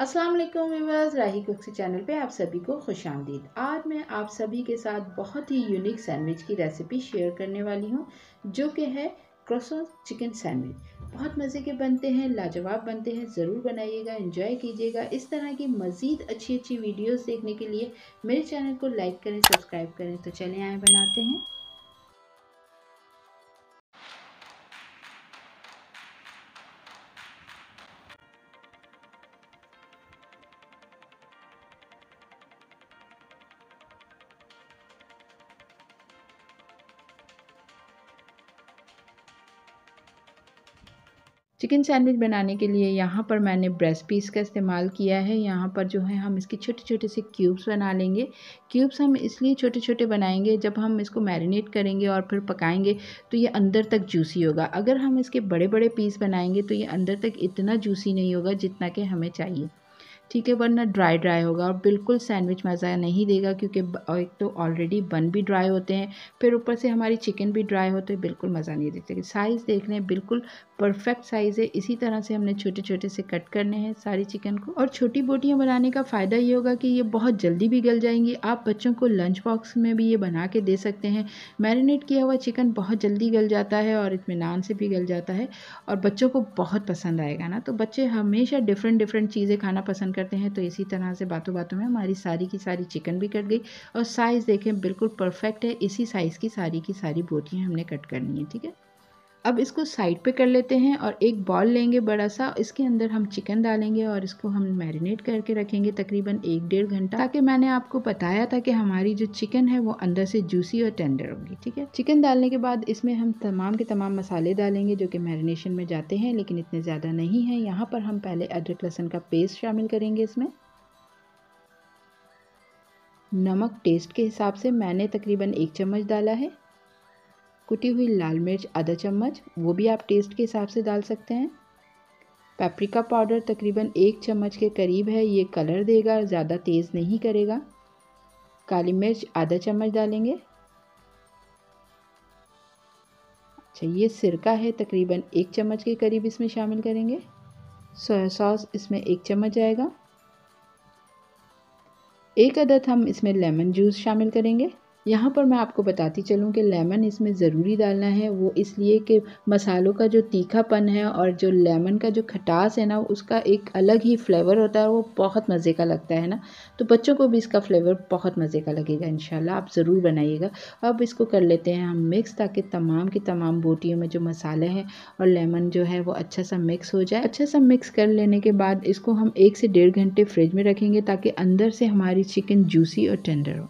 अस्सलाम वालेकुम राही कुक्सी चैनल पे आप सभी को खुश आमदीद। आज मैं आप सभी के साथ बहुत ही यूनिक सैंडविच की रेसिपी शेयर करने वाली हूँ, जो कि है क्रोसो चिकन सैंडविच बहुत मज़े के बनते हैं, लाजवाब बनते हैं, ज़रूर बनाइएगा इन्जॉय कीजिएगा। इस तरह की मज़ीद अच्छी अच्छी वीडियोस देखने के लिए मेरे चैनल को लाइक करें सब्सक्राइब करें। तो चलें आए, बनाते हैं। चिकन सैंडविच बनाने के लिए यहाँ पर मैंने ब्रेस्ट पीस का इस्तेमाल किया है। यहाँ पर जो है हम इसके छोटे छोटे से क्यूब्स बना लेंगे। क्यूब्स हम इसलिए छोटे छोटे बनाएँगे जब हम इसको मैरिनेट करेंगे और फिर पकाएँगे तो ये अंदर तक जूसी होगा। अगर हम इसके बड़े बड़े पीस बनाएँगे तो ये अंदर तक इतना जूसी नहीं होगा जितना कि हमें चाहिए। ठीक है, वरना ड्राई ड्राई होगा। और बिल्कुल सैंडविच मज़ा नहीं देगा क्योंकि एक तो ऑलरेडी बन भी ड्राई होते हैं। फिर ऊपर से हमारी चिकन भी ड्राई होते हैं बिल्कुल मज़ा नहीं देते। साइज़ देख लें बिल्कुल परफेक्ट साइज़ है। इसी तरह से हमने छोटे छोटे से कट करने हैं सारी चिकन को। और छोटी बोटियाँ बनाने का फ़ायदा ये होगा कि ये बहुत जल्दी भी गल जाएँगी। आप बच्चों को लंच बॉक्स में भी ये बना के दे सकते हैं। मैरिनेट किया हुआ चिकन बहुत जल्दी गल जाता है और इतमान से भी गल जाता है। और बच्चों को बहुत पसंद आएगा ना? तो बच्चे हमेशा डिफरेंट डिफरेंट चीज़ें खाना पसंद करते हैं तो इसी तरह से बातों बातों में हमारी सारी की सारी चिकन भी कट गई और साइज़ देखें, बिल्कुल परफेक्ट है। इसी साइज़ की सारी की सारी बोटियाँ हमने कट करनी है, ठीक है? अब इसको साइड पे कर लेते हैं और एक बॉल लेंगे बड़ा सा। इसके अंदर हम चिकन डालेंगे और इसको हम मैरिनेट करके रखेंगे तकरीबन एक डेढ़ घंटा। ताकि मैंने आपको बताया था कि हमारी जो चिकन है वो अंदर से जूसी और टेंडर होगी, ठीक है? चिकन डालने के बाद इसमें हम तमाम के तमाम मसाले डालेंगे जो कि मैरिनेशन में जाते हैं, लेकिन इतने ज़्यादा नहीं हैं। यहाँ पर हम पहले अदरक लहसन का पेस्ट शामिल करेंगे इसमें। नमक टेस्ट के हिसाब से मैंने तकरीबन एक चम्मच डाला है। कुटी हुई लाल मिर्च, आधा चम्मच, वो भी आप टेस्ट के हिसाब से डाल सकते हैं। पेपरिका पाउडर तकरीबन एक चम्मच के करीब है, ये कलर देगा, ज़्यादा तेज़ नहीं करेगा। काली मिर्च, आधा चम्मच डालेंगे। अच्छा ये सिरका है, तकरीबन एक चम्मच के करीब इसमें शामिल करेंगे। सोया सॉस इसमें एक चम्मच जाएगा। एक अदद हम इसमें लेमन जूस शामिल करेंगे। यहाँ पर मैं आपको बताती चलूँ कि लेमन इसमें ज़रूरी डालना है। वो इसलिए कि मसालों का जो तीखापन है और जो लेमन का जो खटास है ना, उसका एक अलग ही फ्लेवर होता है वो बहुत मज़े का लगता है ना। तो बच्चों को भी इसका फ्लेवर बहुत मज़े का लगेगा इन आप ज़रूर बनाइएगा। अब इसको कर लेते हैं हम मिक्स ताकि तमाम की तमाम बोटियों में जो मसाले हैं और लेमन जो है वो अच्छा सा मिक्स हो जाए। अच्छा सा मिक्स कर लेने के बाद इसको हम एक से डेढ़ घंटे फ्रिज में रखेंगे ताकि अंदर से हमारी चिकन जूसी और टेंडर हो।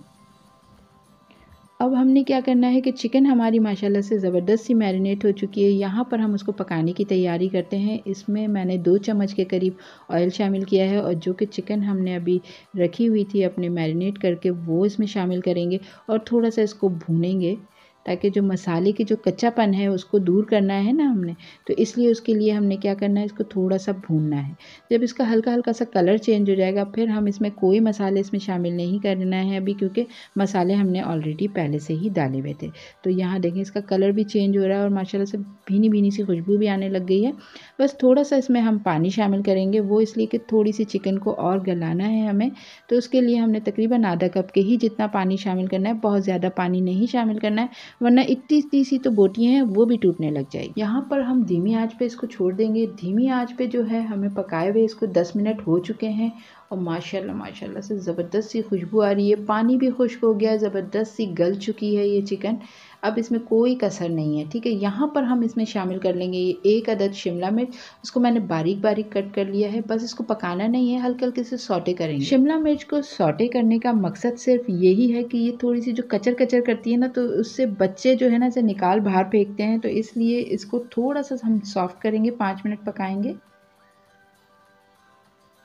अब हमने क्या करना है कि चिकन हमारी माशाल्लाह से ज़बरदस्त सी मैरिनेट हो चुकी है। यहाँ पर हम उसको पकाने की तैयारी करते हैं। इसमें मैंने दो चम्मच के करीब ऑयल शामिल किया है और जो कि चिकन हमने अभी रखी हुई थी अपने मैरिनेट करके वो इसमें शामिल करेंगे और थोड़ा सा इसको भूनेंगे। ताकि जो मसाले की जो कच्चापन है, उसको दूर करना है ना हमने तो इसलिए उसके लिए हमने क्या करना है, इसको थोड़ा सा भूनना है। जब इसका हल्का हल्का सा कलर चेंज हो जाएगा, फिर हम इसमें कोई मसाले इसमें शामिल नहीं करना है अभी, क्योंकि मसाले हमने ऑलरेडी पहले से ही डाले हुए थे। तो यहाँ देखें, इसका कलर भी चेंज हो रहा है और माशाला से भीनी भीनी सी खुशबू भी आने लग गई है। बस थोड़ा सा इसमें हम पानी शामिल करेंगे, वो इसलिए कि थोड़ी सी चिकन को और गलाना है हमें तो उसके लिए हमने तकरीबन आधा कप के ही जितना पानी शामिल करना है, बहुत ज़्यादा पानी नहीं शामिल करना है वरना इतनी सी तो बोटियाँ हैं, वो भी टूटने लग जाएगी। यहाँ पर हम धीमी आँच पर इसको छोड़ देंगे। धीमी आँच पर जो है, हमें पकाए हुए इसको 10 मिनट हो चुके हैं और माशाल्लाह माशाल्लाह से ज़बरदस्त सी खुशबू आ रही है। पानी भी खुश्क हो गया है ज़बरदस्त सी गल चुकी है ये चिकन। अब इसमें कोई कसर नहीं है, ठीक है? यहाँ पर हम इसमें शामिल कर लेंगे ये एक अदद शिमला मिर्च, उसको मैंने बारीक बारीक कट कर लिया है, बस इसको पकाना नहीं है हल्के हल्के से सौटे करेंगे। शिमला मिर्च को सौटे करने का मकसद सिर्फ़ यही है कि ये थोड़ी सी जो कचर कचर करती है ना तो उससे बच्चे जो है ना, इसे निकाल बाहर फेंकते हैं तो इसलिए इसको थोड़ा सा हम सॉफ्ट करेंगे, पाँच मिनट पकाएँगे।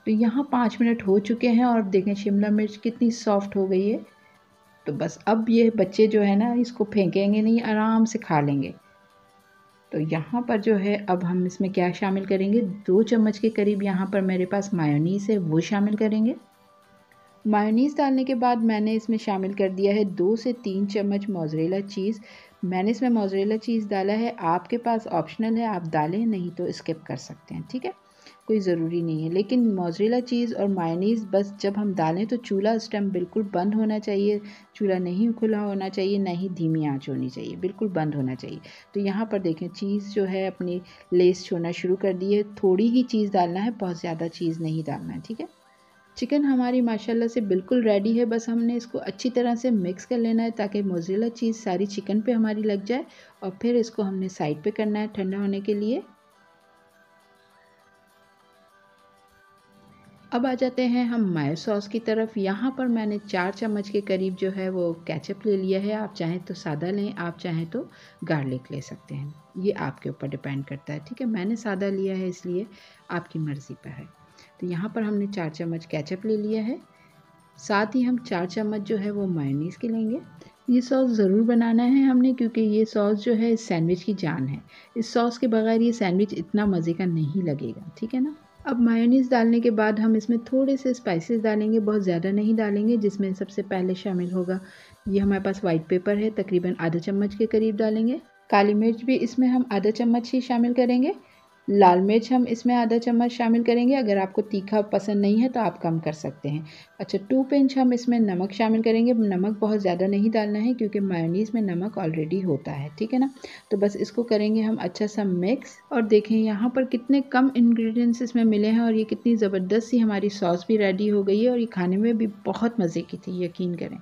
तो यहाँ पाँच मिनट हो चुके हैं और देखें शिमला मिर्च कितनी सॉफ्ट हो गई है। तो बस अब ये बच्चे जो है ना, इसको फेंकेंगे नहीं, आराम से खा लेंगे। तो यहाँ पर जो है, अब हम इसमें क्या शामिल करेंगे? दो चम्मच के करीब यहाँ पर मेरे पास मायोनीस है, वो शामिल करेंगे। मायोनीस डालने के बाद मैंने इसमें शामिल कर दिया है दो से तीन चम्मच मोजरेला चीज़। मैंने इसमें मोजरेला चीज़ डाला है, आपके पास ऑप्शनल है, आप डालें, नहीं तो स्किप कर सकते हैं, ठीक है? कोई ज़रूरी नहीं है। लेकिन मोजरेला चीज़ और मायनीज़ बस जब हम डालें तो चूल्हा उस टाइम बिल्कुल बंद होना चाहिए। चूल्हा नहीं खुला होना चाहिए, ना ही धीमी आँच होनी चाहिए। बिल्कुल बंद होना चाहिए। तो यहाँ पर देखें चीज़ जो है अपनी लेस छोड़ना शुरू कर दी है। थोड़ी ही चीज़ डालना है, बहुत ज़्यादा चीज़ नहीं डालना है, ठीक है? चिकन हमारी माशाल्लाह से बिल्कुल रेडी है। बस हमने इसको अच्छी तरह से मिक्स कर लेना है ताकि मोजरेला चीज़ सारी चिकन पे हमारी लग जाए और फिर इसको हमने साइड पे करना है ठंडा होने के लिए। अब आ जाते हैं हम मायो सॉस की तरफ़। यहाँ पर मैंने चार चम्मच के करीब जो है वो कैचअप ले लिया है। आप चाहें तो सादा लें, आप चाहें तो गार्लिक ले सकते हैं। ये आपके ऊपर डिपेंड करता है, ठीक है? मैंने सादा लिया है, इसलिए आपकी मर्ज़ी पर है। तो यहाँ पर हमने चार चम्मच कैचअप ले लिया है। साथ ही हम चार चम्मच जो है वो मायोनीज़ के लेंगे। ये सॉस ज़रूर बनाना है हमने, क्योंकि ये सॉस जो है इस सैंडविच की जान है। इस सॉस के बगैर ये सैंडविच इतना मज़े का नहीं लगेगा, ठीक है ना? अब मायोनीज़ डालने के बाद हम इसमें थोड़े से स्पाइसेस डालेंगे, बहुत ज़्यादा नहीं डालेंगे, जिसमें सबसे पहले शामिल होगा। ये हमारे पास वाइट पेपर है, तकरीबन आधा चम्मच के करीब डालेंगे। काली मिर्च भी इसमें हम आधा चम्मच ही शामिल करेंगे। लाल मिर्च हम इसमें आधा चम्मच शामिल करेंगे। अगर आपको तीखा पसंद नहीं है तो आप कम कर सकते हैं। अच्छा टू पिंच हम इसमें नमक शामिल करेंगे। नमक बहुत ज़्यादा नहीं डालना है क्योंकि मायोनीज़ में नमक ऑलरेडी होता है, ठीक है ना? तो बस इसको करेंगे हम अच्छा सा मिक्स और देखें यहाँ पर कितने कम इन्ग्रीडियंट्स इसमें मिले हैं और ये कितनी ज़बरदस्त सी हमारी सॉस भी रेडी हो गई है और ये खाने में भी बहुत मज़े की थी, यकीन करें।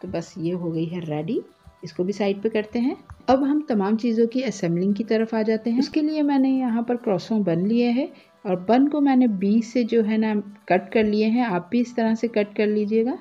तो बस ये हो गई है रेडी इसको भी साइड पे करते हैं। अब हम तमाम चीज़ों की असेंबलिंग की तरफ़ आ जाते हैं। उसके लिए मैंने यहाँ पर क्रॉसों बन लिए है और बन को मैंने बीस से जो है ना कट कर लिए हैं। आप भी इस तरह से कट कर लीजिएगा।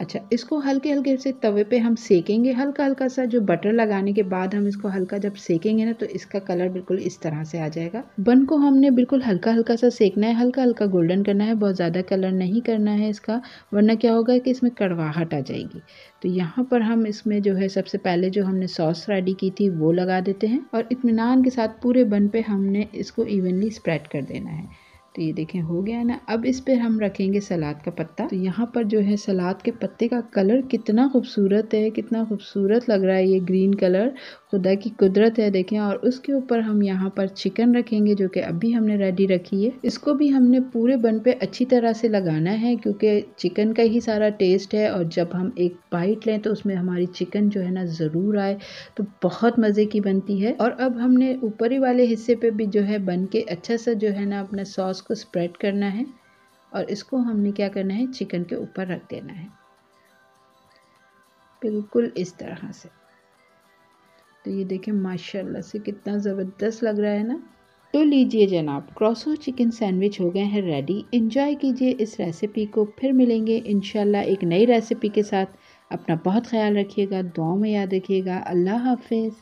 अच्छा इसको हल्के हल्के से तवे पे हम सेकेंगे हल्का हल्का सा, जो बटर लगाने के बाद हम इसको हल्का जब सेकेंगे ना तो इसका कलर बिल्कुल इस तरह से आ जाएगा। बन को हमने बिल्कुल हल्का हल्का सा सेकना है हल्का हल्का गोल्डन करना है, बहुत ज़्यादा कलर नहीं करना है इसका, वरना क्या होगा कि इसमें कड़वाहट आ जाएगी। तो यहाँ पर हम इसमें जो है, सबसे पहले जो हमने सॉस रेडी की थी, वो लगा देते हैं और इतमान के साथ पूरे बन पे हमने इसको इवनली स्प्रेड कर देना है। तो ये देखें, हो गया है ना? अब इस पर हम रखेंगे सलाद का पत्ता। तो यहाँ पर जो है सलाद के पत्ते का कलर कितना खूबसूरत है, कितना खूबसूरत लग रहा है ये ग्रीन कलर। खुदा की कुदरत है, देखें, और उसके ऊपर हम यहाँ पर चिकन रखेंगे, जो कि अभी हमने रेडी रखी है। इसको भी हमने पूरे बन पे अच्छी तरह से लगाना है, क्योंकि चिकन का ही सारा टेस्ट है, और जब हम एक बाइट लें तो उसमें हमारी चिकन जो है ना, ज़रूर आए तो बहुत मज़े की बनती है। और अब हमने ऊपरी वाले हिस्से पे भी जो है, बन के अच्छा सा जो है ना, अपना सॉस को स्प्रेड करना है, और इसको हमने क्या करना है, चिकन के ऊपर रख देना है। बिल्कुल इस तरह से। तो ये देखें माशाल्लाह से कितना ज़बरदस्त लग रहा है ना। तो लीजिए जनाब क्रॉसो चिकन सैंडविच हो गए हैं रेडी इंजॉय कीजिए इस रेसिपी को, फिर मिलेंगे इन एक नई रेसिपी के साथ। अपना बहुत ख्याल रखिएगा दुआ में याद रखिएगा। अल्लाह हाफिज़।